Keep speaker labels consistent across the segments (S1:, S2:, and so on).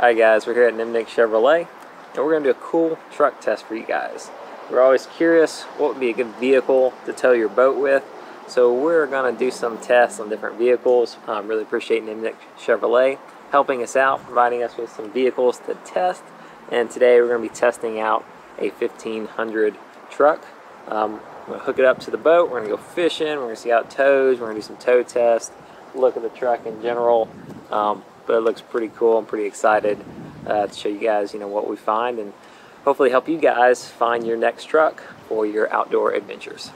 S1: Hi guys, we're here at Nimnicht Chevrolet and we're going to do a cool truck test for you guys. We're always curious what would be a good vehicle to tow your boat with. So we're going to do some tests on different vehicles. Um, really appreciate Nimnicht Chevrolet helping us out, providing us with some vehicles to test. And today we're going to be testing out a 1500 truck. Um, we're going to hook it up to the boat. We're going to go fishing. We're going to see how it tows. We're going to do some tow tests, look at the truck in general. Um, but it looks pretty cool. I'm pretty excited uh, to show you guys, you know, what we find and hopefully help you guys find your next truck for your outdoor adventures.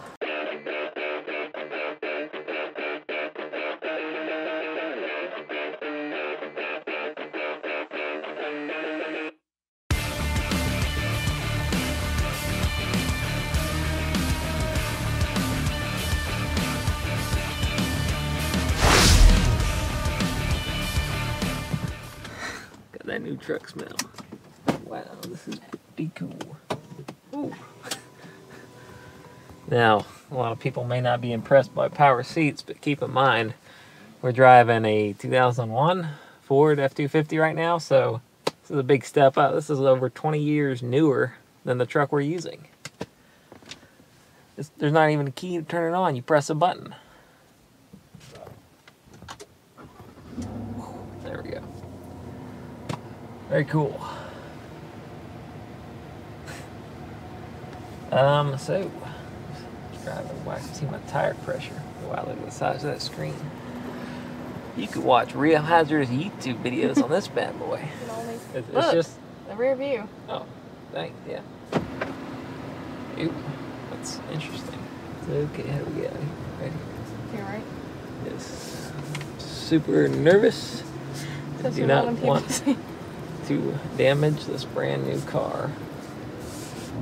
S1: Wow, this is pretty cool. Ooh. Now, a lot of people may not be impressed by power seats, but keep in mind, we're driving a 2001 Ford F-250 right now, so this is a big step up. This is over 20 years newer than the truck we're using. It's, there's not even a key to turn it on. You press a button. There we go. Very cool. Um, so, driving watch see my tire pressure. Wow, look at the size of that screen. You could watch Reel Hazardous YouTube videos on this bad boy. It's, it's
S2: Look.
S1: just,
S2: the rear view.
S1: oh, thanks, yeah. Ooh, that's interesting. Okay, how do we get out of here? Right here.
S2: You're right.
S1: Yes. Super nervous. I do not
S2: want to
S1: to damage this brand new car.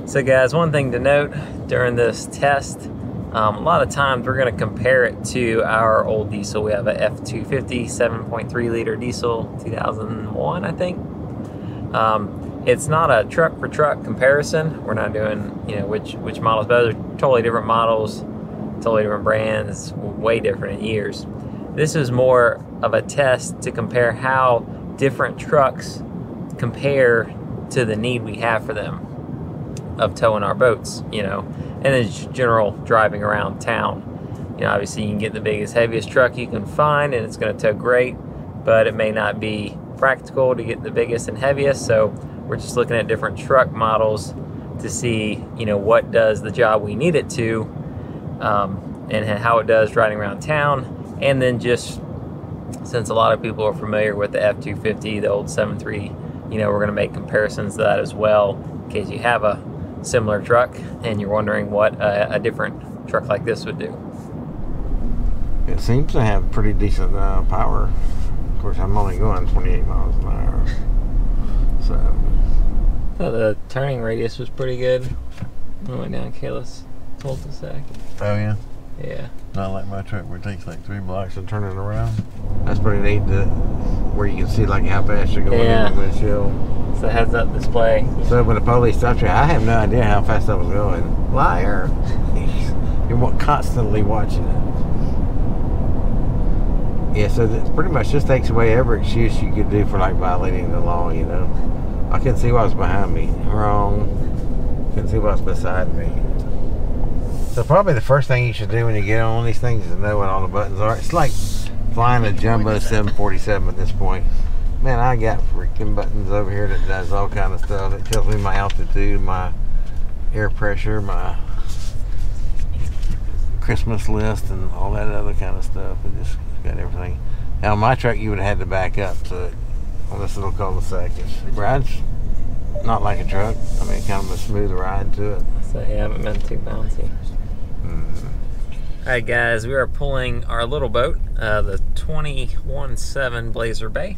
S1: So guys, one thing to note during this test, um, a lot of times we're going to compare it to our old diesel. We have a F250 7.3 liter diesel 2001, I think. Um, it's not a truck for truck comparison. We're not doing, you know, which which models better. They're totally different models, totally different brands, way different in years. This is more of a test to compare how different trucks compare to the need we have for them of towing our boats, you know, and then general driving around town. You know, obviously you can get the biggest, heaviest truck you can find and it's going to tow great, but it may not be practical to get the biggest and heaviest. So we're just looking at different truck models to see, you know, what does the job we need it to um, and how it does riding around town. And then just since a lot of people are familiar with the F-250, the old 7.3, you know, we're going to make comparisons to that as well in case you have a similar truck and you're wondering what a, a different truck like this would do.
S3: It seems to have pretty decent uh, power. Of course, I'm only going 28 miles an hour. So,
S1: So the turning radius was pretty good. I went down Kalis cul-de-sac.
S3: oh yeah,
S1: Yeah.
S3: not like my truck where it takes like three blocks to turn it around. That's pretty neat. To, where you can see like how fast you're going
S1: Yeah.
S3: in the windshield.
S1: So it has that display.
S3: So when the police stopped you, I have no idea how fast I was going. Liar! You're constantly watching it. Yeah, so pretty much just takes away every excuse you could do for like violating the law. You know, I couldn't see what was behind me. Wrong. Couldn't see what was beside me. So probably the first thing you should do when you get on these things is know what all the buttons are. It's like flying a jumbo 747 at this point. Man, I got freaking buttons over here that does all kind of stuff. It tells me my altitude, my air pressure, my Christmas list, and all that other kind of stuff. It just got everything. Now, my truck, you would have had to back up to it on this little cul-de-sac. It rides not like a truck. I mean, kind of a smooth ride to it.
S1: So I haven't been too bouncy.
S3: Mm.
S1: Alright guys, we are pulling our little boat, uh, the 21.7 Blazer Bay.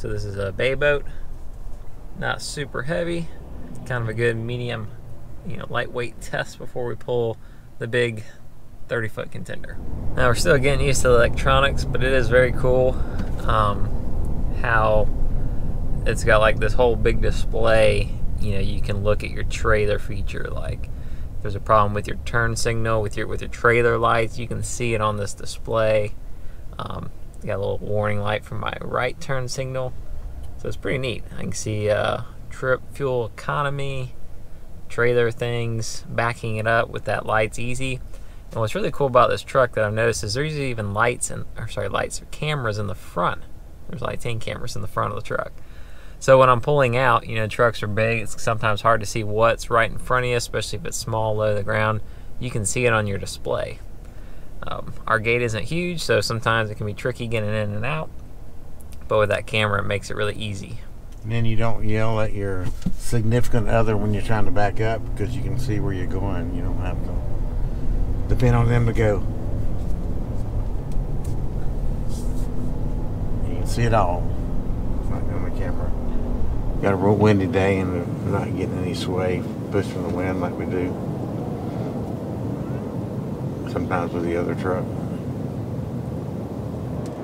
S1: So this is a bay boat, not super heavy, kind of a good medium, you know, lightweight test before we pull the big 30 foot contender. Now we're still getting used to the electronics, but it is very cool um, how it's got like this whole big display. You know, you can look at your trailer feature like if there's a problem with your turn signal with your with your trailer lights you can see it on this display um, got a little warning light for my right turn signal So it's pretty neat. I can see uh, trip fuel economy, trailer things, backing it up with that lights easy. And what's really cool about this truck that I've noticed is there's even lights and or sorry lights or cameras in the front. There's lights and cameras in the front of the truck. So when I'm pulling out, you know, trucks are big. It's sometimes hard to see what's right in front of you, especially if it's small, low to the ground. You can see it on your display. Um, our gate isn't huge, so sometimes it can be tricky getting in and out. But with that camera, it makes it really easy.
S3: And then you don't yell at your significant other when you're trying to back up because you can see where you're going. You don't have to depend on them to go. You can see it all. On the camera. Got a real windy day and we're not getting any sway from the wind like we do sometimes with the other truck.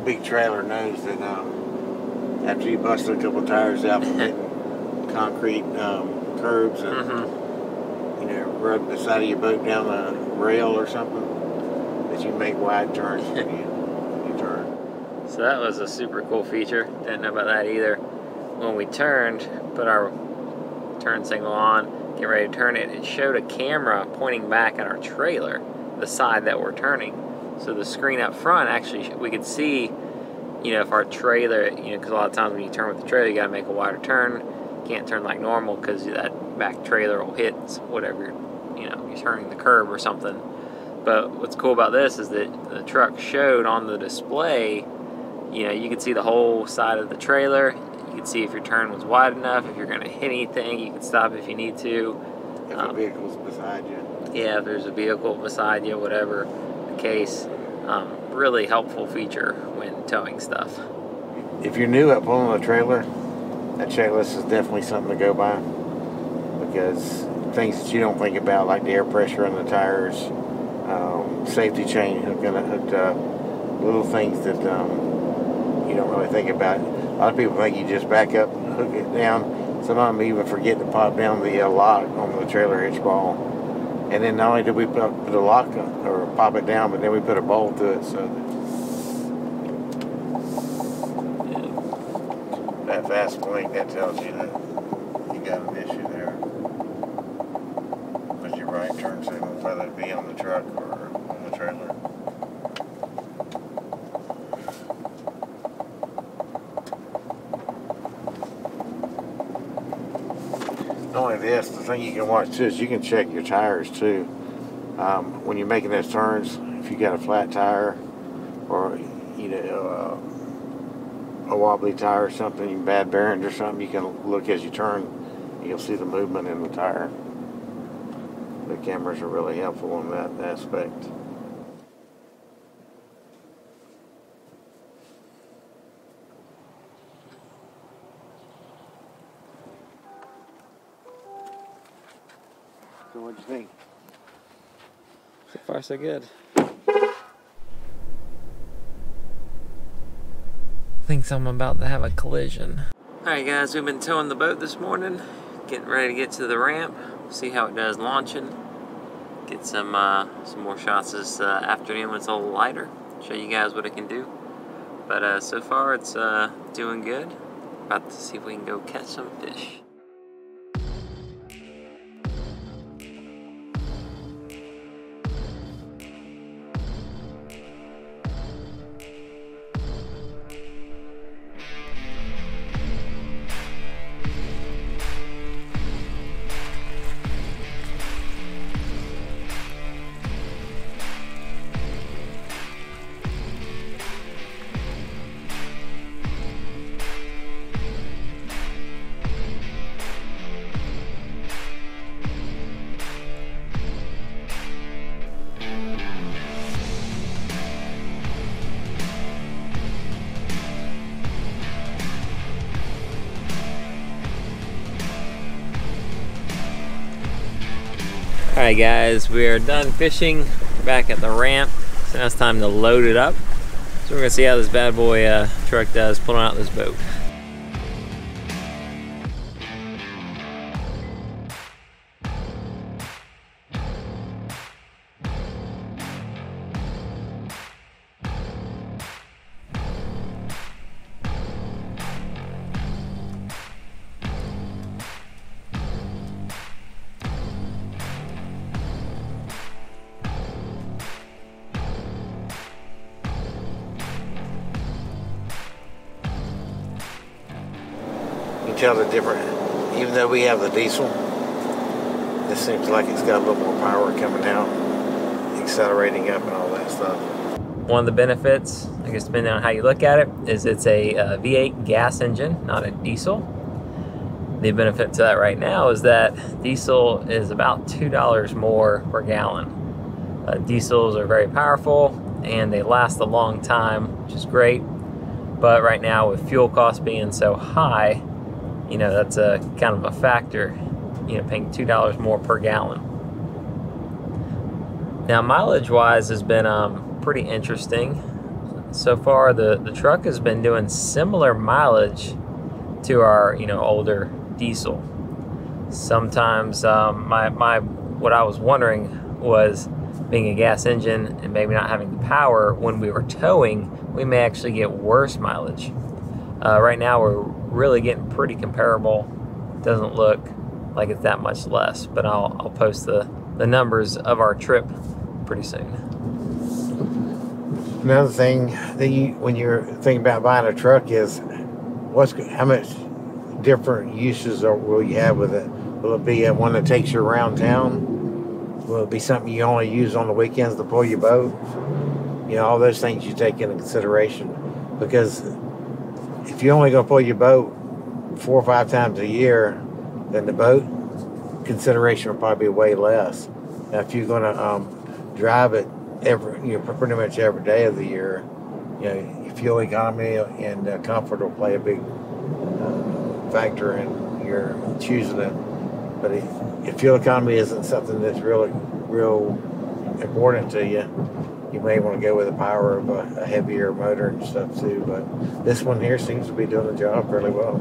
S3: Big trailer knows that um, after you bust a couple tires out from hitting concrete um, curbs and
S1: Mm-hmm.
S3: you know rub the side of your boat down a rail or something, that you make wide turns when you, you turn.
S1: So that was a super cool feature. Didn't know about that either. When we turned, put our turn signal on, get ready to turn it, it showed a camera pointing back at our trailer, the side that we're turning. So the screen up front actually, we could see, you know, if our trailer, you know, because a lot of times when you turn with the trailer, you got to make a wider turn. Can't turn like normal because that back trailer will hit whatever, you know, you're turning the curb or something. But what's cool about this is that the truck showed on the display you know, you could see the whole side of the trailer. You could see if your turn was wide enough, if you're going to hit anything, you could stop if you need to.
S3: If
S1: Um,
S3: a vehicle's beside you.
S1: Yeah, if there's a vehicle beside you, whatever the case. Um, really helpful feature when towing stuff.
S3: If you're new at pulling a trailer, that checklist is definitely something to go by because things that you don't think about, like the air pressure on the tires, um, safety chain it hooked up, little things that um, you don't really think about. A lot of people think you just back up, and hook it down. Some of them even forget to pop down the uh, lock on the trailer hitch ball. And then not only did we put, put a lock on- or pop it down, but then we put a bolt to it so that that fast blink that tells you that you got an issue there. With your right turn signal, whether it be on the truck or on the trailer. Only this, the thing you can watch too is you can check your tires too. Um, when you're making those turns, if you got a flat tire or you know uh, a wobbly tire or something, bad bearings or something, you can look as you turn. You'll see the movement in the tire. The cameras are really helpful in that aspect. So what'd you think?
S1: So far, so good. Thinks I'm about to have a collision. Alright, guys, we've been towing the boat this morning, getting ready to get to the ramp, see how it does launching. Get some uh, some more shots this uh, afternoon when it's a little lighter. Show you guys what it can do. But uh, so far, it's uh, doing good. About to see if we can go catch some fish. Alright guys, we are done fishing back at the ramp. So now it's time to load it up. So we're gonna see how this bad boy uh, truck does pulling out this boat.
S3: Tell the difference. Even though we have the diesel, this seems like it's got a little more power coming out, accelerating up and all that stuff.
S1: One of the benefits, I guess depending on how you look at it, is it's a uh, V8 gas engine, not a diesel. The benefit to that right now is that diesel is about $2 more per gallon. Uh, diesels are very powerful and they last a long time, which is great. But right now, with fuel costs being so high, you know, that's a kind of a factor, you know, paying $2 more per gallon. Now, mileage wise has been um, pretty interesting. So far, the, the truck has been doing similar mileage to our, you know, older diesel. Sometimes um, my, my, what I was wondering was being a gas engine and maybe not having the power when we were towing, we may actually get worse mileage. Uh, right now, we're really getting pretty comparable. Doesn't look like it's that much less, but I'll, I'll post the, the numbers of our trip pretty soon.
S3: Another thing that you, when you're thinking about buying a truck, is what's how much different uses are, will you have with it? Will it be one that takes you around town? Will it be something you only use on the weekends to pull your boat? You know, all those things you take into consideration. Because if you're only going to pull your boat four or five times a year, then the boat consideration will probably be way less. Now, if you're going to um, drive it every, you know, pretty much every day of the year, you know, fuel economy and uh, comfort will play a big uh, factor in your choosing it. But if, if fuel economy isn't something that's really, real important to you, you may want to go with the power of a, a heavier motor and stuff too. But this one here seems to be doing the job fairly well.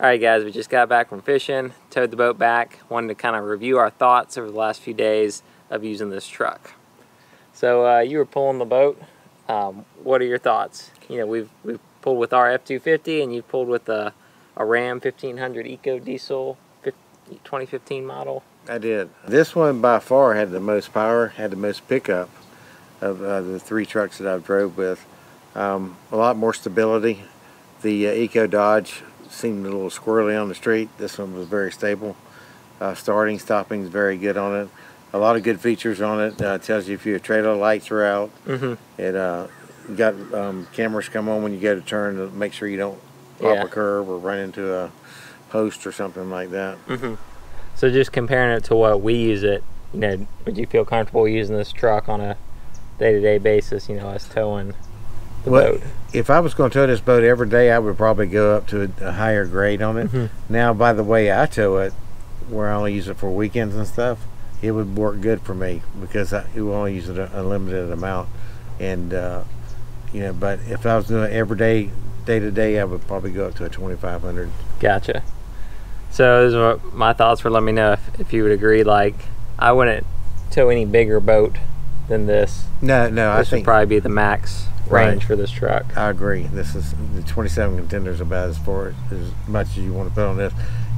S1: All right, guys, we just got back from fishing, towed the boat back. Wanted to kind of review our thoughts over the last few days of using this truck. So uh, you were pulling the boat. Um, what are your thoughts? You know, we've we've pulled with our F250, and you've pulled with a, a Ram 1500 Eco Diesel 2015 model.
S3: I did. This one by far had the most power, had the most pickup of uh, the three trucks that I've drove with. Um, a lot more stability. The uh, Eco Dodge seemed a little squirrely on the street. This one was very stable. Uh, starting, stopping is very good on it. A lot of good features on it. Uh, tells you if your trailer lights are out.
S1: Mm -hmm.
S3: It uh, got um, cameras come on when you go to turn to make sure you don't pop yeah. a curb or run into a post or something like that.
S1: Mm -hmm. So just comparing it to what we use it, you know, would you feel comfortable using this truck on a day-to-day basis? You know, as towing the well, boat.
S3: If I was going to tow this boat every day, I would probably go up to a, a higher grade on it. Mm -hmm. Now, by the way I tow it, where I only use it for weekends and stuff, it would work good for me because I, it will only use it a, a limited amount. And uh, you know, but if I was doing it every day, day to day, I would probably go up to a 2500.
S1: Gotcha. So those are my thoughts for let me know if, if you would agree. Like, I wouldn't tow any bigger boat than this.
S3: No, no,
S1: this
S3: I think
S1: would probably be the max range
S3: right.
S1: for this truck.
S3: I agree. This is the 27 contenders about as far as, as much as you want to put on this,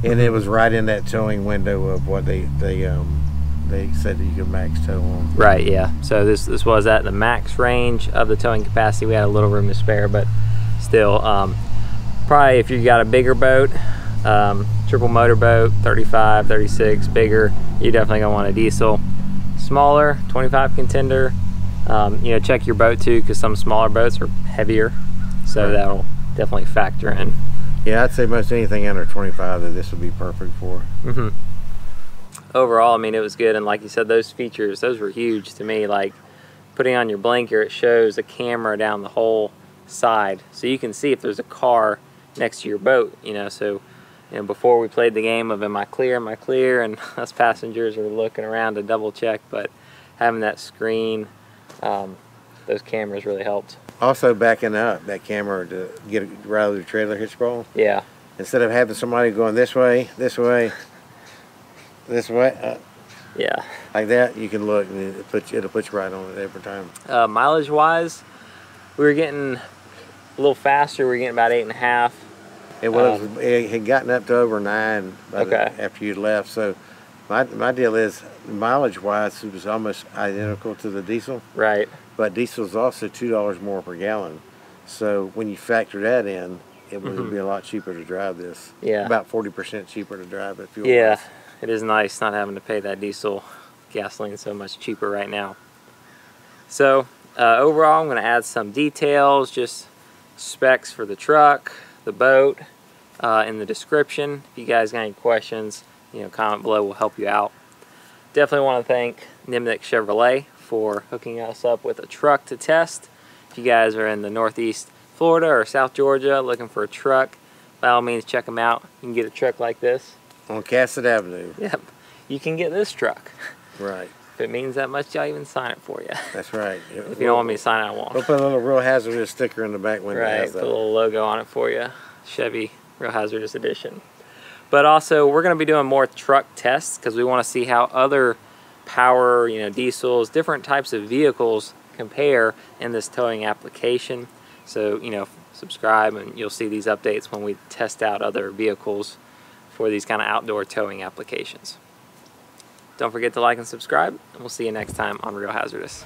S3: and it was right in that towing window of what they they um they said that you could max tow on.
S1: Right. Yeah. So this this was at the max range of the towing capacity. We had a little room to spare, but still, um, probably if you got a bigger boat. Um, triple motor boat 35 36 bigger you definitely gonna want a diesel. Smaller 25 contender um, you know check your boat too because some smaller boats are heavier so that'll definitely factor in.
S3: Yeah i'd say most anything under 25 that this would be perfect for.
S1: Mm -hmm. overall i mean it was good and like you said those features those were huge to me like putting on your blinker it shows a camera down the whole side so you can see if there's a car next to your boat you know so you know, before we played the game of am I clear, am I clear, and us passengers are looking around to double check, but having that screen, um, those cameras really helped.
S3: Also backing up that camera to get out of the trailer hitch bowl.
S1: Yeah.
S3: Instead of having somebody going this way, this way, this way. Uh,
S1: yeah.
S3: Like that, you can look and it'll put you, it'll put you right on it every time.
S1: Uh, mileage wise, we were getting a little faster. We were getting about eight and a half
S3: it was. Um, it had gotten up to over nine okay. the, after you left. So my my deal is mileage wise, it was almost identical to the diesel.
S1: Right.
S3: But diesel is also two dollars more per gallon. So when you factor that in, it would
S1: Mhm.
S3: be a lot cheaper to drive this.
S1: Yeah.
S3: About 40% cheaper to drive it. fuel
S1: Yeah, it is nice not having to pay that diesel gasoline so much cheaper right now. So uh, overall, I'm going to add some details, just specs for the truck, the boat, uh, in the description. If you guys got any questions, you know, comment below. We'll help you out. Definitely want to thank Nimnicht Chevrolet for hooking us up with a truck to test. If you guys are in the Northeast Florida or South Georgia looking for a truck, by all means check them out. You can get a truck like this.
S3: On Cassat Avenue.
S1: Yep, you can get this truck.
S3: Right.
S1: If it means that much, I'll even sign it for you.
S3: That's right.
S1: If you don't want me to sign it, I
S3: We'll put a little Reel Hazardous sticker in the back window.
S1: Right, put a little logo on it for you. Chevy Reel Hazardous Edition. But also, we're going to be doing more truck tests because we want to see how other power, you know, diesels, different types of vehicles compare in this towing application. So, you know, subscribe and you'll see these updates when we test out other vehicles for these kind of outdoor towing applications. Don't forget to like and subscribe, and we'll see you next time on Reel Hazardous.